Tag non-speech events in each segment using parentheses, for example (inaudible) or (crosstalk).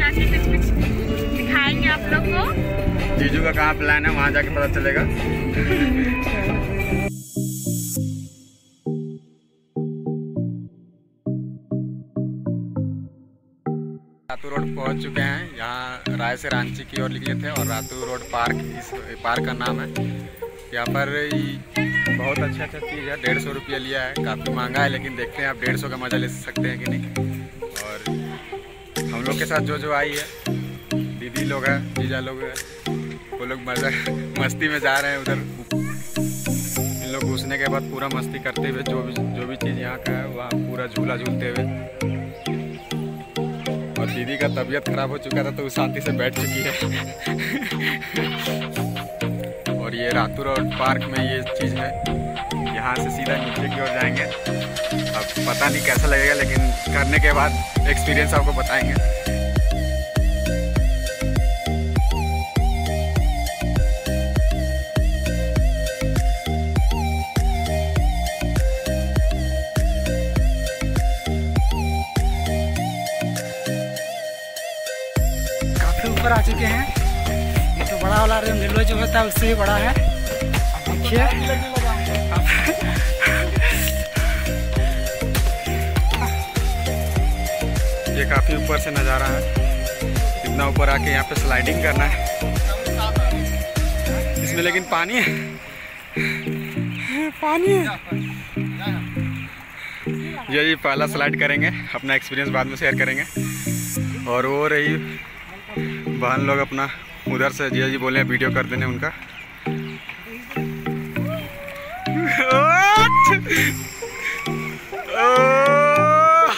आज की कुछ कुछ दिखाएँगे आप लोग को। जीजू का कहाँ प्लान है? वहाँ जाके पता चलेगा। रातू रोड पहुँच चुके हैं। यहाँ राय से रांची की ओर निकले थे और रातू रोड पार्क इस पार्क का नाम है। यहाँ पर बहुत अच्छा अच्छा चीज़ है। डेढ़ सौ रुपया लिया है। काफ़ी महँगा है लेकिन देखते हैं आप डेढ़ सौ का मज़ा ले सकते हैं कि नहीं। लोग के साथ जो जो आई है। दीदी लोग हैं, जीजा लोग हैं। वो लोग मज़ा, मस्ती में जा रहे हैं उधर। इन लोग घुसने के बाद पूरा मस्ती करते हुए जो भी जो भी चीज़ यहाँ का है, वहाँ पूरा झूला झूलते हुए। और दीदी का तबीयत खराब हो चुका था तो वो शांति से बैठ चुकी है। और ये रातू रोड पार्क में ये चीज़ है। यहाँ से सीधा नीचे की ओर जाएँगे। अब पता नहीं कैसा लगेगा, लेकिन करने के बाद एक्सपीरियंस आपको बताएँगे। वाला रेलवे जो होता है उससे भी बड़ा है। देखिए। ये काफ़ी ऊपर से नज़ारा है। इतना ऊपर आके यहाँ पे स्लाइडिंग करना है। इसमें लेकिन पानी है। पानी है। ये जी पहला स्लाइड करेंगे। अपना एक्सपीरियंस बाद में शेयर करेंगे। और वो रही बहन लोग अपना उधर से जिया जी बोले वीडियो कर देने उनका।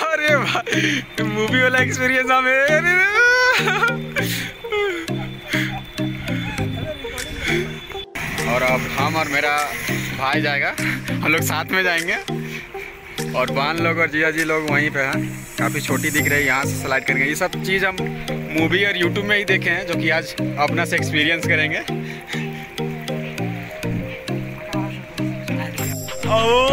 अरे भाई मूवी वाला एक्सपीरियंस और अब हम और मेरा भाई जाएगा, हम लोग साथ में जाएँगे। और बान लोग और जिया जी लोग वहीं पे हैं। काफ़ी छोटी दिख रही है, यहाँ से स्लाइड करेंगे। ये सब चीज़ हम मूवी और यूट्यूब में ही देखे हैं, जो कि आज अपना से एक्सपीरियंस करेंगे। फिर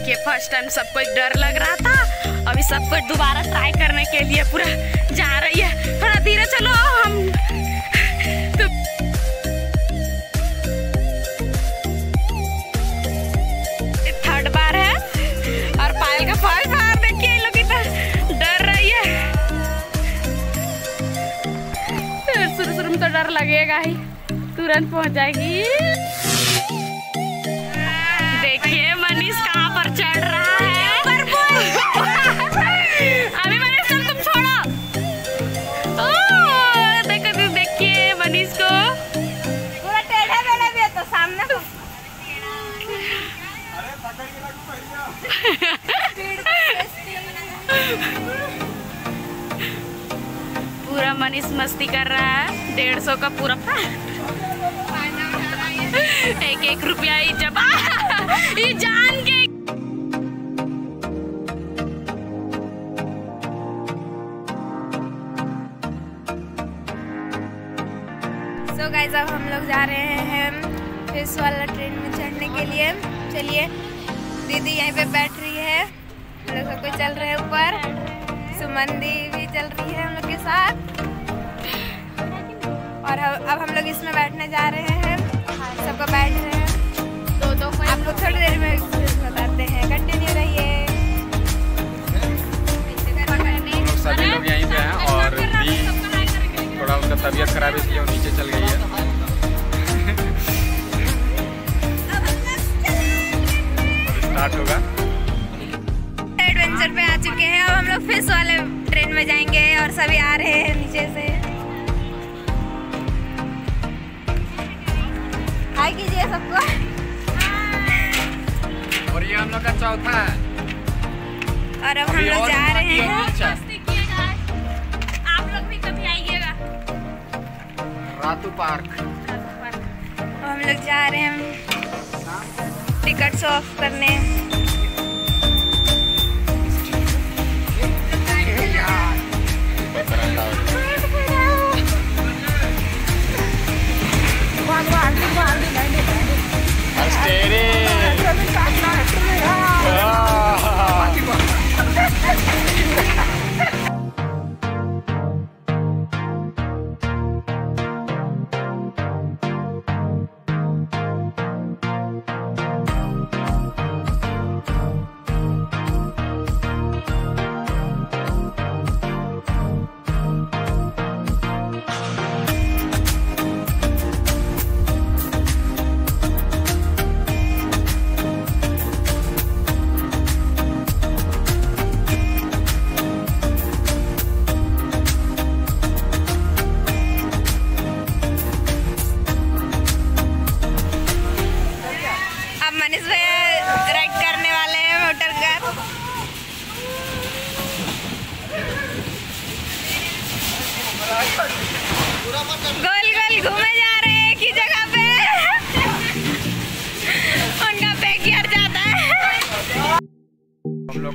देखिए फ़र्स्ट टाइम सब कोई डर लग रहा था। अभी सब कोई दोबारा ट्राई करने के लिए पूरा जा रही है। थोड़ा धीरे चलो, हम तो थर्ड बार है। और का डर रही है। तो डर लगेगा ही। तुरंत पहुँच जाएगी। पूरा मनीष मस्ती कर रहा है। डेढ़ सौ का पूरा एक एक रुपया ही जब ये जान के सो गाइज़ अब हम लोग जा रहे हैं फ़िश वाला ट्रेन में चढ़ने के लिए। चलिए, दीदी यहीं पे बैठ रही है। हम लोग सब कोई चल रहे हैं ऊपर। सुमन दी भी चल रही है हम लोग के साथ। और हम- अब हम लोग इसमें बैठने जा रहे हैं। सबको बैठ रहे हैं। दो दो आप लोग थोड़ी देर में बताते हैं। कंटिन्यू रहिए। सभी लोग यहीं पे हैं और दी थोड़ा उनका तबीयत खराब है इसलिए वो नीचे चल गई है। स्टार्ट होगा। एडवेंचर पे आ चुके हैं। अब हम लोग फ़िश वाले ट्रेन में जाएँगे और सभी आ रहे हैं नीचे से। हाय कीजिए सबको और ये हम लोग का चौथा है। और अब हम लोग जा रहे हैं। जाए। आप लोग भी कभी आइएगा। रातू पार्क। हम लोग जा रहे हैं टिकट ऑफ़ करने। अब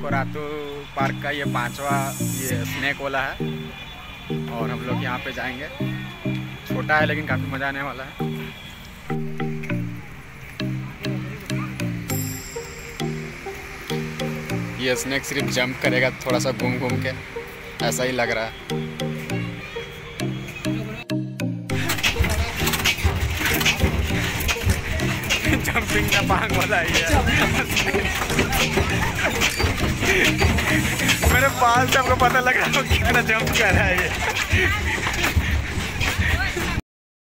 हम लोग को रातू पार्क का ये पांचवा ये स्नैक वाला है। और हम लोग यहाँ पे जाएँगे। छोटा है लेकिन काफ़ी मज़ा आने वाला है। ये स्नैक सिर्फ़ जंप करेगा थोड़ा सा घूम घूम के। ऐसा ही लग रहा है। (laughs) जंपिंग का पांग वाला ही है। मेरे पास से आपको पता लग रहा कितना जंप कर रहा है ये।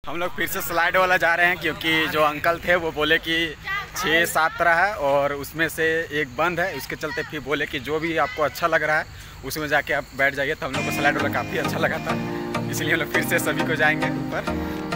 हम लोग फिर से स्लाइड वाला जा रहे हैं क्योंकि जो अंकल थे वो बोले कि छः सात तरह है और उसमें से एक बंद है। उसके चलते फिर बोले कि जो भी आपको अच्छा लग रहा है, उसमें जाके आप बैठ जाइए। तो हम लोग को स्लाइड वाला काफ़ी अच्छा लगा था। इसलिए हम लोग फिर से सभी को जाएँगे ऊपर।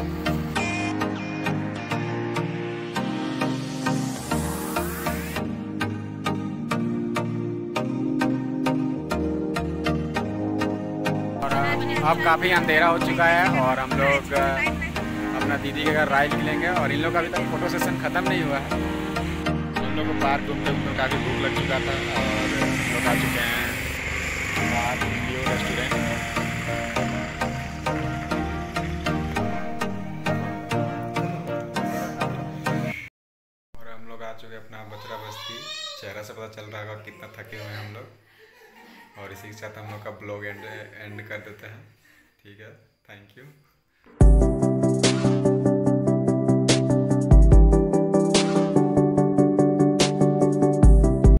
अब काफ़ी अंधेरा हो चुका है और हम लोग अपना दीदी के घर राय निकलेंगे और इन लोग का अभी तक फ़ोटो सेशन ख़त्म नहीं हुआ है। हम लोग को पार्क घूमते घूमते काफ़ी भूख लग चुका था और लोग आ चुके हैं। रेस्टोरेंट। और हम लोग आ चुके अपना बचरा बस्ती। चेहरा से पता चल रहा होगा कितना थके हुए हैं हम लोग। और इसी के साथ हम लोग का ब्लॉग एंड एंड कर देते हैं। ठीक है थैंक यू